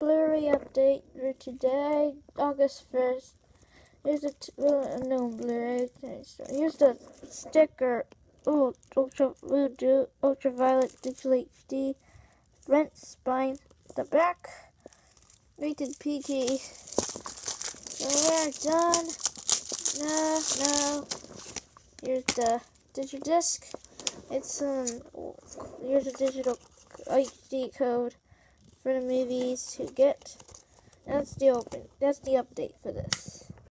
Blu-ray update for today, August 1st. Here's the t- well, no Blu-ray. Here's the sticker. Oh, ultra voodoo, ultraviolet digital HD, front spine, the back, rated PG. So we're done. No, no. Here's the digital disc. It's um. Here's a digital HD code for the movies to get. That's the open. That's the update for this.